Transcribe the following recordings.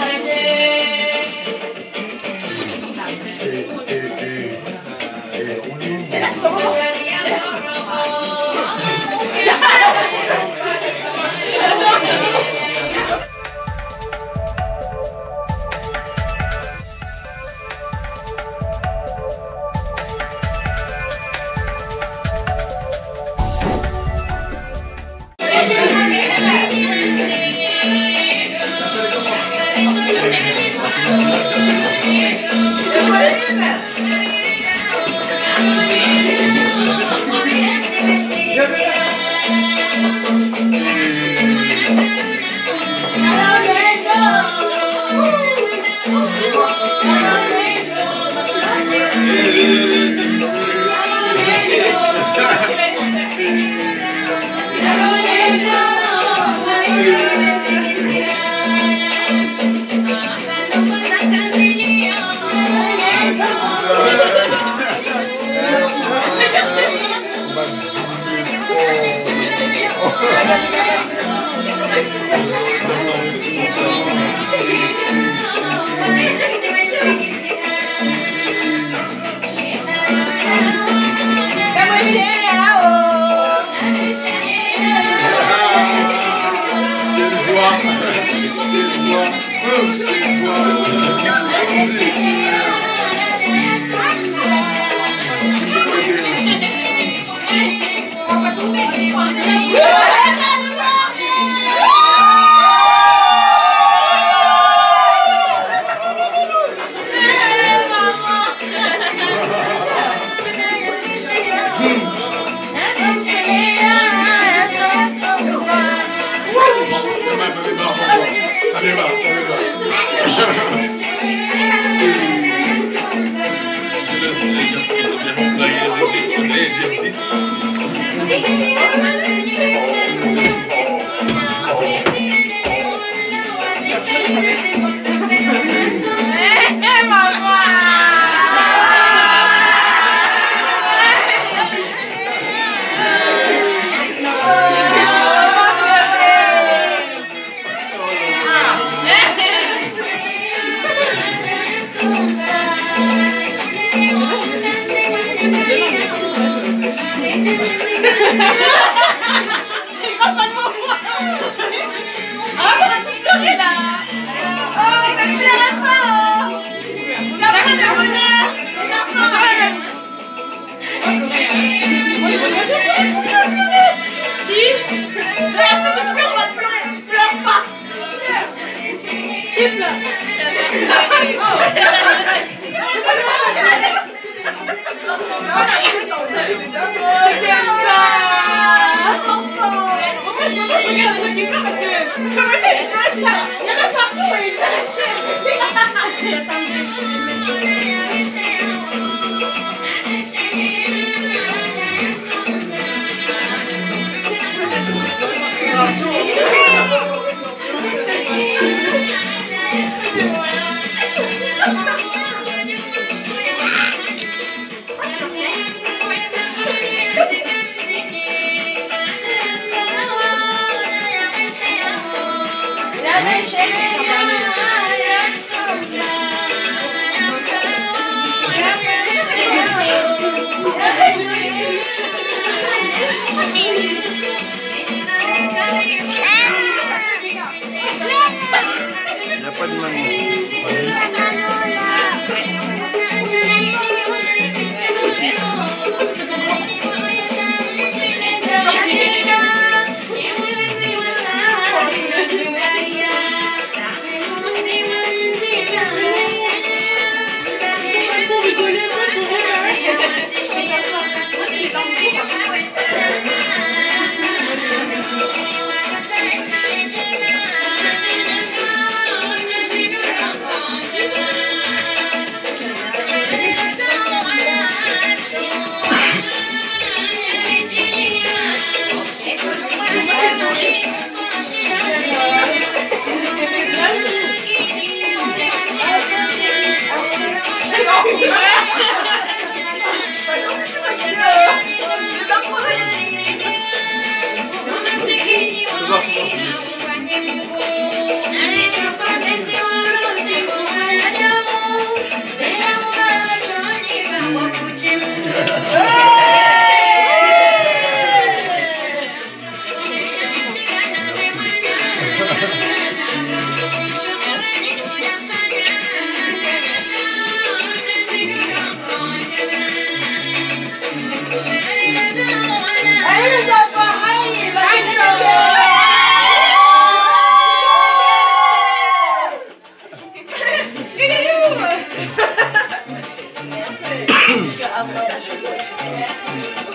Bye. 여자 방송을 이제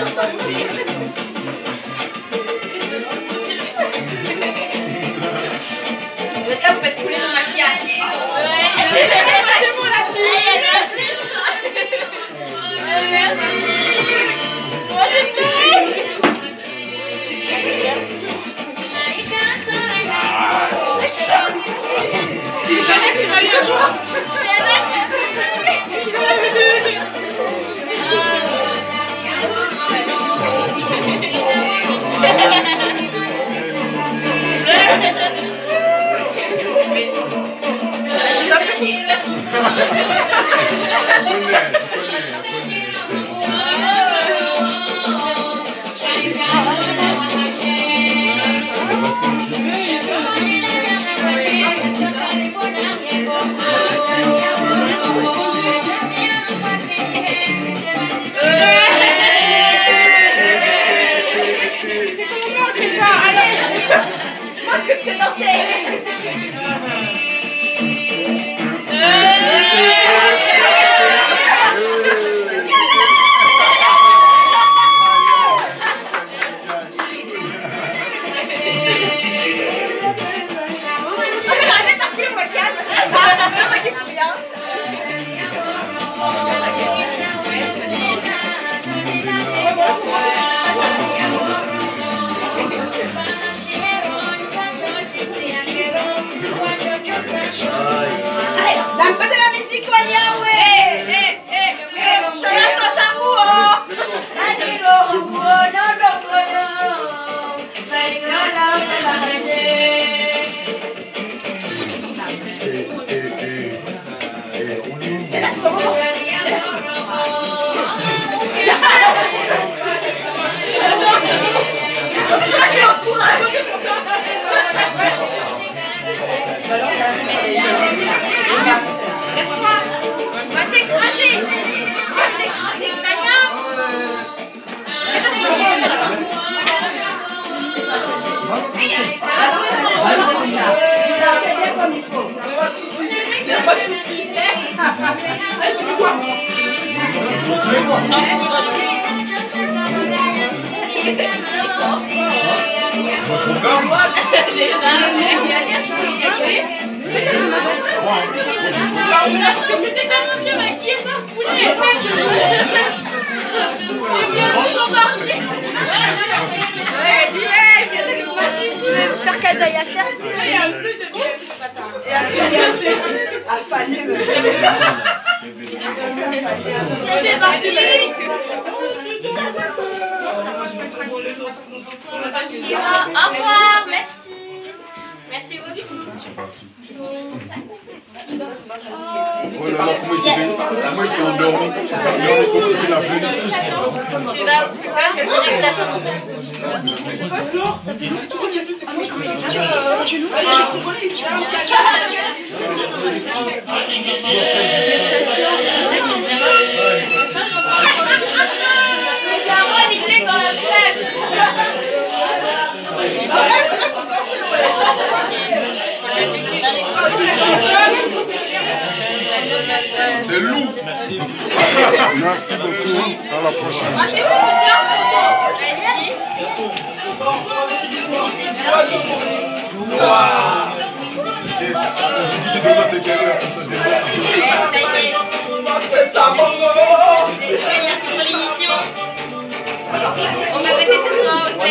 Là, vous faites couler le maquillage. Faire cadeau à Yasser. Et à à Fanny. C'est. Au revoir, fait Moi, il s'est endormi. Il s'est endormi, comment il a fait Tu vas direct la chambre. Cameron, il est dans la C'est lourd. Merci. Merci beaucoup. À la prochaine. Merci pour l'émission. On va fêter cette soir aussi.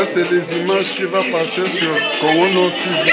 Ça, c'est des images qui vont passer sur Corono TV.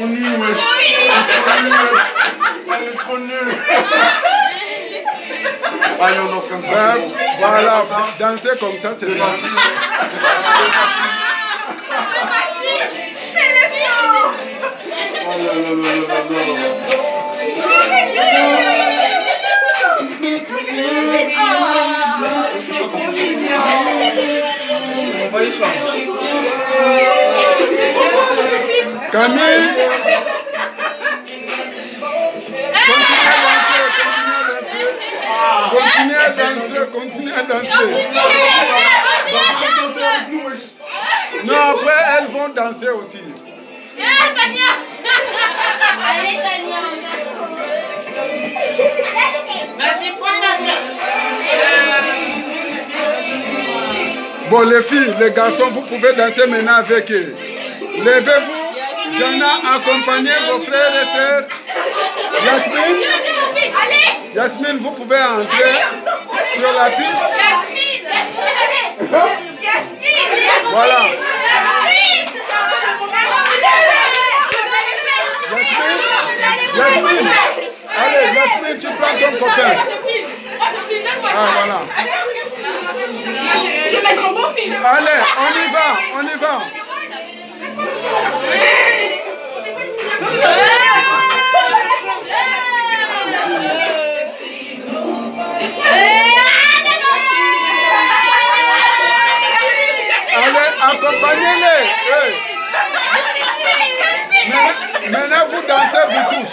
Yeah, c'est trop nul, wesh. C'est trop nul, wesh. Elle est trop nulle. Allez, on danse comme ça. C'est bon. voilà, danser comme ça, c'est C'est bien. facile. Oh là là là là là. Camille, continue à danser, continue à danser. Continue à danser, continue à danser. Non, après, elles vont danser aussi. Tania Allez, Tania Vas-y, prends ta soeur. Bon, les filles, les garçons, vous pouvez danser maintenant avec eux. Levez-vous. Jana, accompagnez vos frères et sœurs. Yasmine, Yasmine, vous pouvez entrer sur la piste. Yasmine Yasmine, allez Yasmine Voilà. Yasmine Yasmine, allez, Yasmine, tu prends ton copain. Ah, voilà. Je vais mettre un bon film. Allez, on y va, on y va. Accompagnez-les. Hey. Maintenant, vous dansez, vous tous.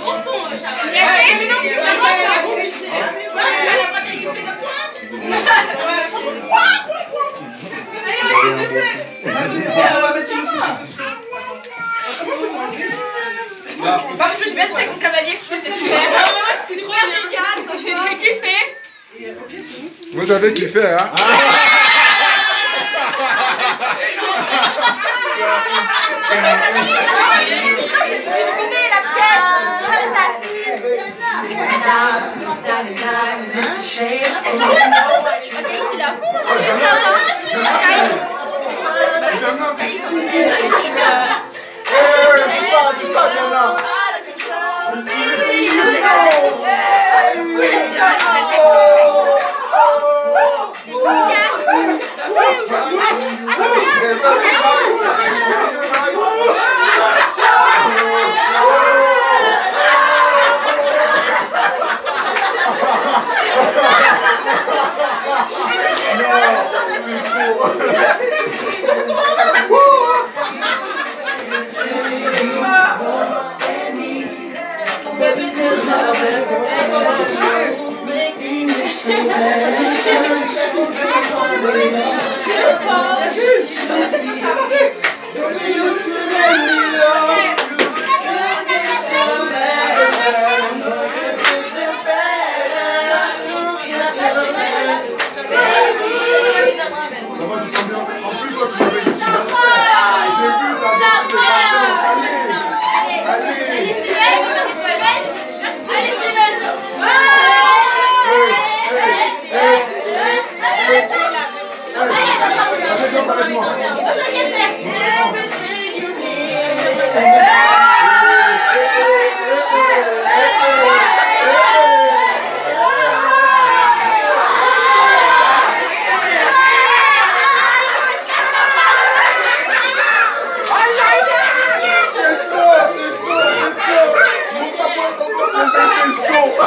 Que faire mon cavalier c'était trop génial. J'ai j'ai kiffé. Vous avez kiffé, hein? Je Everybody,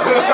Yeah.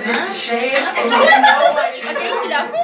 Ah non, Bon, une- Venez la pièce Voilà ta il a fond.